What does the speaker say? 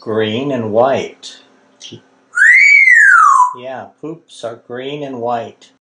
Green and white. Yeah, poops are green and white.